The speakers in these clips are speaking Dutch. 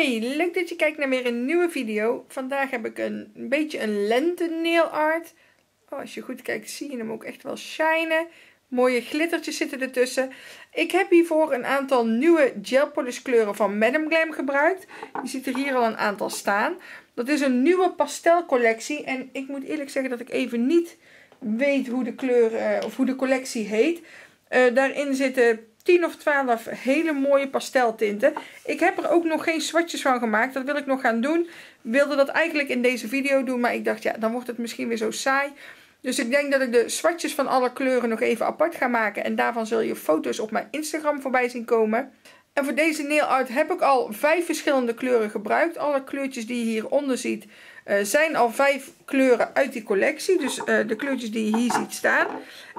Hey, leuk dat je kijkt naar weer een nieuwe video. Vandaag heb ik een, beetje een lente nail art. Oh, als je goed kijkt zie je hem ook echt wel shinen. Mooie glittertjes zitten ertussen. Ik heb hiervoor een aantal nieuwe gel polish kleuren van Madame Glam gebruikt. Je ziet er hier al een aantal staan. Dat is een nieuwe pastelcollectie. En ik moet eerlijk zeggen dat ik even niet weet hoe de kleur uh, of hoe de collectie heet. Uh, daarin zitten 10 of 12 hele mooie pasteltinten. Ik heb er ook nog geen swatches van gemaakt. Dat wil ik nog gaan doen. Wilde dat eigenlijk in deze video doen. Maar ik dacht ja dan wordt het misschien weer zo saai. Dus ik denk dat ik de swatches van alle kleuren nog even apart ga maken. En daarvan zul je foto's op mijn Instagram voorbij zien komen. En voor deze nail art heb ik al vijf verschillende kleuren gebruikt. Alle kleurtjes die je hieronder ziet zijn al vijf kleuren uit die collectie. Dus uh, de kleurtjes die je hier ziet staan.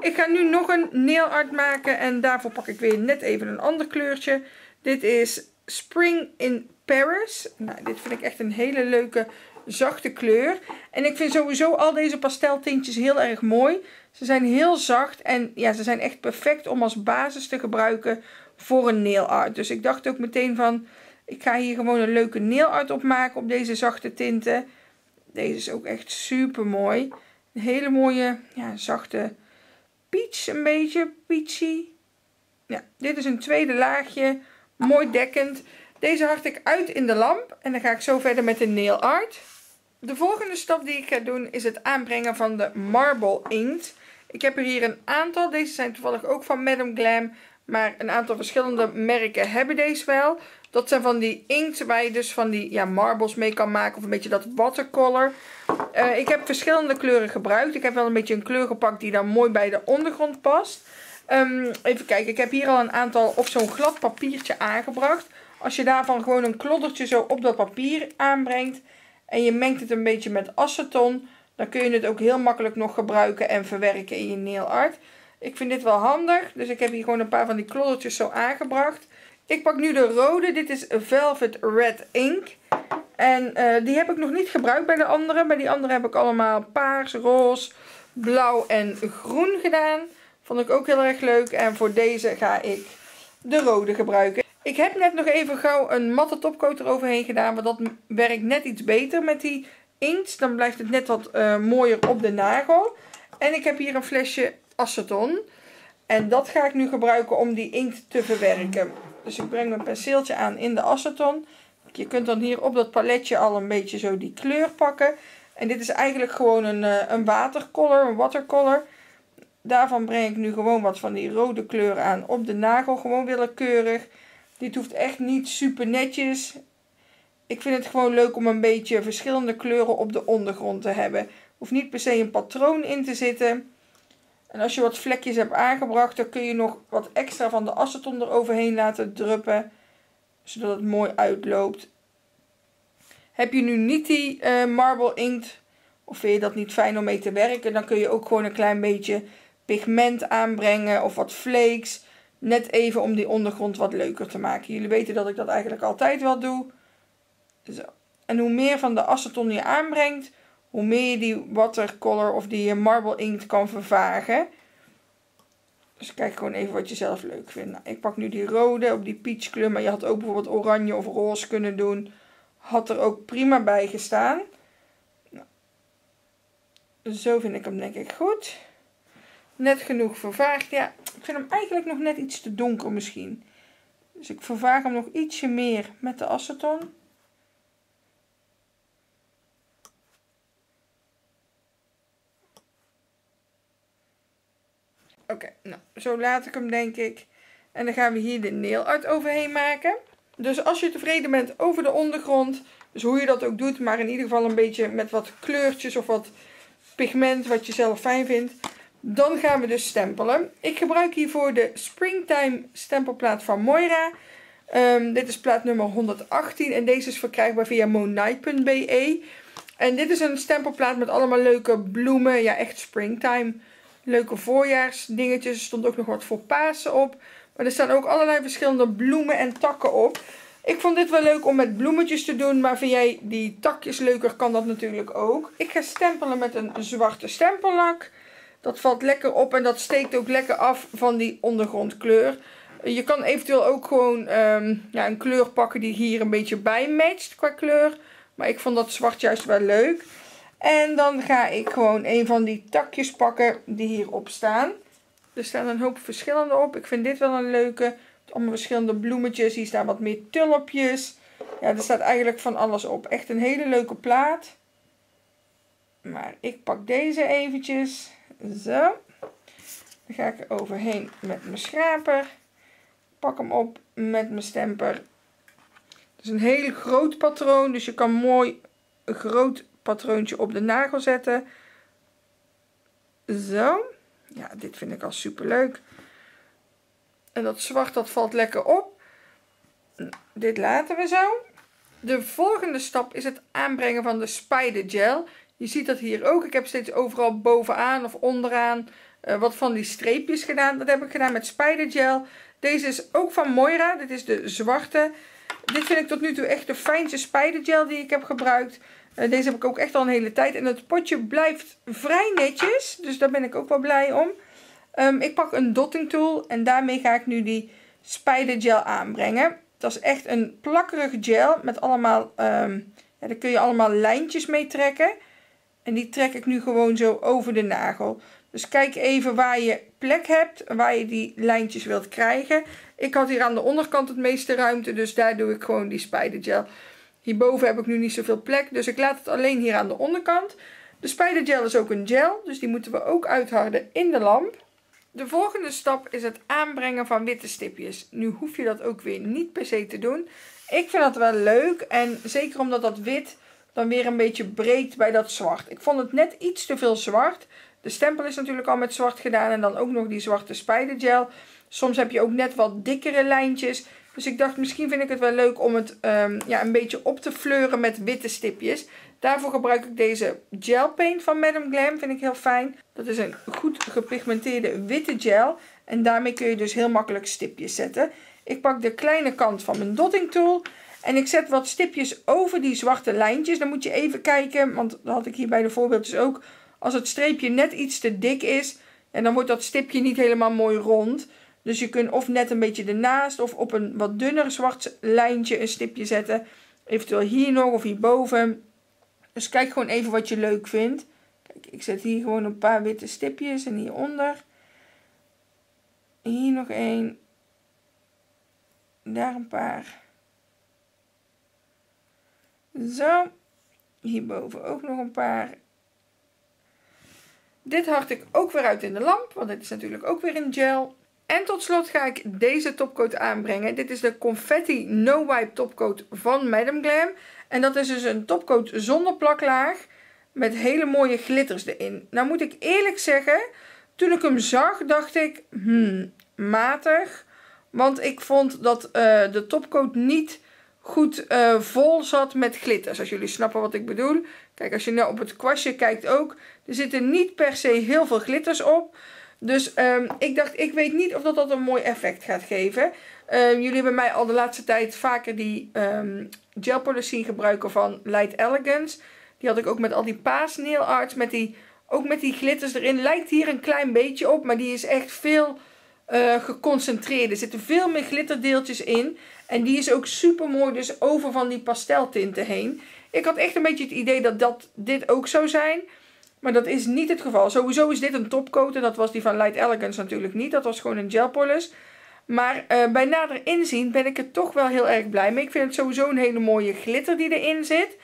Ik ga nu nog een nail art maken. En daarvoor pak ik weer net even een ander kleurtje. Dit is Spring in Paris. Nou, dit vind ik echt een hele leuke zachte kleur. En ik vind sowieso al deze pasteltintjes heel erg mooi. Ze zijn heel zacht en ja, ze zijn echt perfect om als basis te gebruiken voor een nail art. Dus ik dacht ook meteen van, ik ga hier gewoon een leuke nail art op maken op deze zachte tinten. Deze is ook echt super mooi. Een hele mooie, ja, zachte peach een beetje, peachy. Ja, dit is een tweede laagje, mooi dekkend. Deze hard ik uit in de lamp en dan ga ik zo verder met de nail art. De volgende stap die ik ga doen is het aanbrengen van de Marble Inkt. Ik heb er hier een aantal. Deze zijn toevallig ook van Madame Glam. Maar een aantal verschillende merken hebben deze wel. Dat zijn van die inkt waar je dus van die ja, marbles mee kan maken. Of een beetje dat watercolor. Uh, ik heb verschillende kleuren gebruikt. Ik heb wel een beetje een kleur gepakt die dan mooi bij de ondergrond past. Um, even kijken, ik heb hier al een aantal op zo'n glad papiertje aangebracht. Als je daarvan gewoon een kloddertje zo op dat papier aanbrengt. En je mengt het een beetje met aceton. Dan kun je het ook heel makkelijk nog gebruiken en verwerken in je nail art. Ik vind dit wel handig. Dus ik heb hier gewoon een paar van die kloddertjes zo aangebracht. Ik pak nu de rode. Dit is Velvet Red Ink. En uh, die heb ik nog niet gebruikt bij de andere. Bij die andere heb ik allemaal paars, roze, blauw en groen gedaan. Vond ik ook heel erg leuk. En voor deze ga ik de rode gebruiken. Ik heb net nog even gauw een matte topcoat eroverheen gedaan. Want dat werkt net iets beter met die inkt. Dan blijft het net wat uh, mooier op de nagel. En ik heb hier een flesje aceton. En dat ga ik nu gebruiken om die inkt te verwerken. Dus ik breng mijn penseeltje aan in de aceton. Je kunt dan hier op dat paletje al een beetje zo die kleur pakken. En dit is eigenlijk gewoon een, uh, een watercolor, een watercolor. Daarvan breng ik nu gewoon wat van die rode kleur aan op de nagel. Gewoon willekeurig. Dit hoeft echt niet super netjes. Ik vind het gewoon leuk om een beetje verschillende kleuren op de ondergrond te hebben. Hoeft niet per se een patroon in te zitten. En als je wat vlekjes hebt aangebracht, dan kun je nog wat extra van de aceton eroverheen laten druppen. Zodat het mooi uitloopt. Heb je nu niet die uh, marble inkt, of vind je dat niet fijn om mee te werken, dan kun je ook gewoon een klein beetje pigment aanbrengen of wat flakes. Net even om die ondergrond wat leuker te maken. Jullie weten dat ik dat eigenlijk altijd wel doe. Zo. En hoe meer van de aceton je aanbrengt, hoe meer je die watercolor of die marble inkt kan vervagen. Dus kijk gewoon even wat je zelf leuk vindt. Nou, ik pak nu die rode op die peach kleur. Maar je had ook bijvoorbeeld oranje of roze kunnen doen. Had er ook prima bij gestaan. Nou, zo vind ik hem denk ik goed. Net genoeg vervaagd. Ja, ik vind hem eigenlijk nog net iets te donker misschien. Dus ik vervaag hem nog ietsje meer met de aceton. Oké, nou, zo laat ik hem denk ik. En dan gaan we hier de nail art overheen maken. Dus als je tevreden bent over de ondergrond, dus hoe je dat ook doet, maar in ieder geval een beetje met wat kleurtjes of wat pigment wat je zelf fijn vindt, dan gaan we dus stempelen. Ik gebruik hiervoor de Springtime stempelplaat van Moira. Um, dit is plaat nummer 118 en deze is verkrijgbaar via monite.be. En dit is een stempelplaat met allemaal leuke bloemen, ja echt springtime leuke voorjaarsdingetjes. Er stond ook nog wat voor Pasen op. Maar er staan ook allerlei verschillende bloemen en takken op. Ik vond dit wel leuk om met bloemetjes te doen. Maar vind jij die takjes leuker, kan dat natuurlijk ook. Ik ga stempelen met een zwarte stempellak. Dat valt lekker op en dat steekt ook lekker af van die ondergrondkleur. Je kan eventueel ook gewoon ehm, ja, een kleur pakken die hier een beetje bij matcht qua kleur. Maar ik vond dat zwart juist wel leuk. En dan ga ik gewoon een van die takjes pakken die hierop staan. Er staan een hoop verschillende op. Ik vind dit wel een leuke. Allemaal verschillende bloemetjes. Hier staan wat meer tulpjes. Ja, er staat eigenlijk van alles op. Echt een hele leuke plaat. Maar ik pak deze eventjes. Zo. Dan ga ik er overheen met mijn schraper. Pak hem op met mijn stemper. Het is een heel groot patroon. Dus je kan mooi groot patroontje op de nagel zetten. Zo. Ja, dit vind ik al super leuk. En dat zwart dat valt lekker op. Dit laten we zo. De volgende stap is het aanbrengen van de spider gel. Je ziet dat hier ook. Ik heb steeds overal bovenaan of onderaan uh, wat van die streepjes gedaan. Dat heb ik gedaan met spider gel. Deze is ook van Moira. Dit is de zwarte. Dit vind ik tot nu toe echt de fijnste spider gel die ik heb gebruikt. Uh, deze heb ik ook echt al een hele tijd. En het potje blijft vrij netjes. Dus daar ben ik ook wel blij om. Um, ik pak een dotting tool. En daarmee ga ik nu die spider gel aanbrengen. Dat is echt een plakkerig gel. Met allemaal, um, daar kun je allemaal lijntjes mee trekken. En die trek ik nu gewoon zo over de nagel. Dus kijk even waar je plek hebt, waar je die lijntjes wilt krijgen. Ik had hier aan de onderkant het meeste ruimte, dus daar doe ik gewoon die spijdergel. Hierboven heb ik nu niet zoveel plek, dus ik laat het alleen hier aan de onderkant. De spijdergel is ook een gel, dus die moeten we ook uitharden in de lamp. De volgende stap is het aanbrengen van witte stipjes. Nu hoef je dat ook weer niet per se te doen. Ik vind dat wel leuk en zeker omdat dat wit dan weer een beetje breed bij dat zwart. Ik vond het net iets te veel zwart. De stempel is natuurlijk al met zwart gedaan en dan ook nog die zwarte spijdergel. Soms heb je ook net wat dikkere lijntjes. Dus ik dacht misschien vind ik het wel leuk om het um, ja, een beetje op te fleuren met witte stipjes. Daarvoor gebruik ik deze gel paint van Madame Glam. Vind ik heel fijn. Dat is een goed gepigmenteerde witte gel. En daarmee kun je dus heel makkelijk stipjes zetten. Ik pak de kleine kant van mijn dotting tool. En ik zet wat stipjes over die zwarte lijntjes. Dan moet je even kijken, want dat had ik hier bij de voorbeeldjes ook. Als het streepje net iets te dik is, en dan wordt dat stipje niet helemaal mooi rond. Dus je kunt of net een beetje ernaast of op een wat dunner zwart lijntje een stipje zetten. Eventueel hier nog of hierboven. Dus kijk gewoon even wat je leuk vindt. Kijk, ik zet hier gewoon een paar witte stipjes en hieronder. Hier nog één. Daar een paar. Zo. Hierboven ook nog een paar. Dit hard ik ook weer uit in de lamp, want dit is natuurlijk ook weer in gel. En tot slot ga ik deze topcoat aanbrengen. Dit is de Confetti No Wipe topcoat van Madame Glam. En dat is dus een topcoat zonder plaklaag met hele mooie glitters erin. Nou moet ik eerlijk zeggen, toen ik hem zag dacht ik, hmm, matig. Want ik vond dat uh, de topcoat niet goed uh, vol zat met glitters. Als jullie snappen wat ik bedoel. Kijk, als je nou op het kwastje kijkt ook. Er zitten niet per se heel veel glitters op. Dus um, ik dacht, ik weet niet of dat, dat een mooi effect gaat geven. Um, jullie hebben mij al de laatste tijd vaker die um, gel polish zien gebruiken van Light Elegance. Die had ik ook met al die paas nail arts. Met die, ook met die glitters erin. Lijkt hier een klein beetje op. Maar die is echt veel uh, geconcentreerd. Er zitten veel meer glitterdeeltjes in. En die is ook super mooi dus over van die pasteltinten heen. Ik had echt een beetje het idee dat, dat dit ook zou zijn. Maar dat is niet het geval. Sowieso is dit een topcoat. En dat was die van Light Elegance natuurlijk niet. Dat was gewoon een gel polish. Maar uh, bij nader inzien ben ik er toch wel heel erg blij mee. Ik vind het sowieso een hele mooie glitter die erin zit.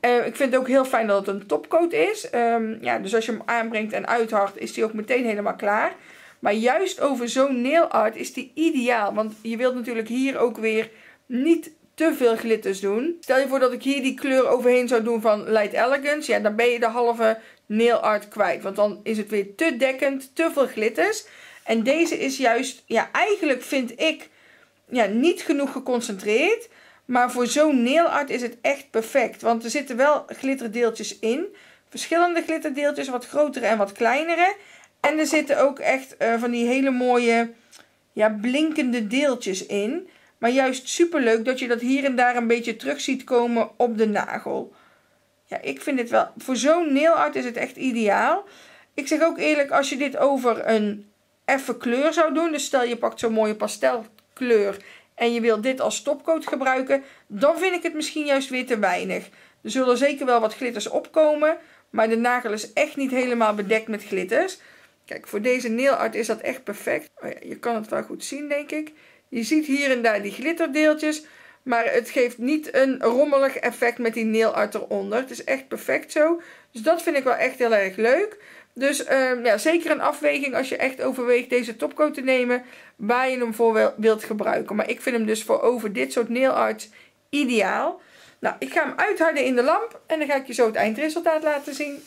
Uh, ik vind het ook heel fijn dat het een topcoat is. Um, ja, dus als je hem aanbrengt en uithardt is die ook meteen helemaal klaar. Maar juist over zo'n nail art is die ideaal. Want je wilt natuurlijk hier ook weer niet te veel glitters doen. Stel je voor dat ik hier die kleur overheen zou doen van Light Elegance. Ja, dan ben je de halve nail art kwijt. Want dan is het weer te dekkend, te veel glitters. En deze is juist, ja eigenlijk vind ik, ja, niet genoeg geconcentreerd. Maar voor zo'n nail art is het echt perfect. Want er zitten wel glitterdeeltjes in. Verschillende glitterdeeltjes, wat grotere en wat kleinere. En er zitten ook echt uh, van die hele mooie ja, blinkende deeltjes in. Maar juist super leuk dat je dat hier en daar een beetje terug ziet komen op de nagel. Ja, ik vind dit wel... Voor zo'n nail art is het echt ideaal. Ik zeg ook eerlijk, als je dit over een effe kleur zou doen. Dus stel je pakt zo'n mooie pastel kleur en je wilt dit als topcoat gebruiken, dan vind ik het misschien juist weer te weinig. Er zullen zeker wel wat glitters opkomen, maar de nagel is echt niet helemaal bedekt met glitters. Kijk, voor deze nail art is dat echt perfect. Oh je kan het wel goed zien, denk ik. Je ziet hier en daar die glitterdeeltjes, maar het geeft niet een rommelig effect met die nail art eronder. Het is echt perfect zo. Dus dat vind ik wel echt heel erg leuk. Dus um, ja, zeker een afweging als je echt overweegt deze topcoat te nemen. Waar je hem voor wilt gebruiken. Maar ik vind hem dus voor over dit soort nail art ideaal. Nou, ik ga hem uitharden in de lamp. En dan ga ik je zo het eindresultaat laten zien.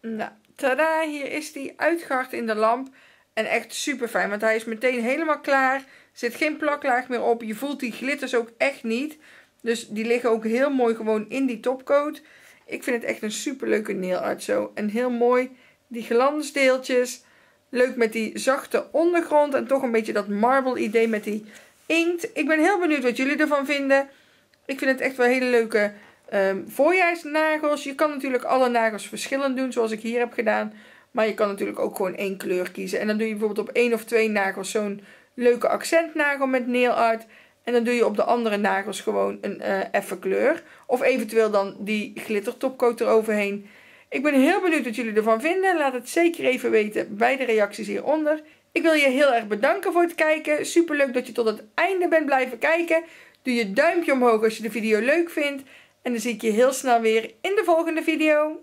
Nou, tada, hier is die uitgehard in de lamp. En echt super fijn, want hij is meteen helemaal klaar. Zit geen plaklaag meer op. Je voelt die glitters ook echt niet. Dus die liggen ook heel mooi gewoon in die topcoat. Ik vind het echt een super leuke nail zo. En heel mooi die glansdeeltjes. Leuk met die zachte ondergrond en toch een beetje dat marble idee met die inkt. Ik ben heel benieuwd wat jullie ervan vinden. Ik vind het echt wel hele leuke um, voorjaarsnagels. Je kan natuurlijk alle nagels verschillend doen zoals ik hier heb gedaan. Maar je kan natuurlijk ook gewoon één kleur kiezen. En dan doe je bijvoorbeeld op één of twee nagels zo'n leuke accentnagel met nail art. En dan doe je op de andere nagels gewoon een uh, effe kleur. Of eventueel dan die glittertopcoat eroverheen. Ik ben heel benieuwd wat jullie ervan vinden. Laat het zeker even weten bij de reacties hieronder. Ik wil je heel erg bedanken voor het kijken. Super leuk dat je tot het einde bent blijven kijken. Doe je duimpje omhoog als je de video leuk vindt. En dan zie ik je heel snel weer in de volgende video.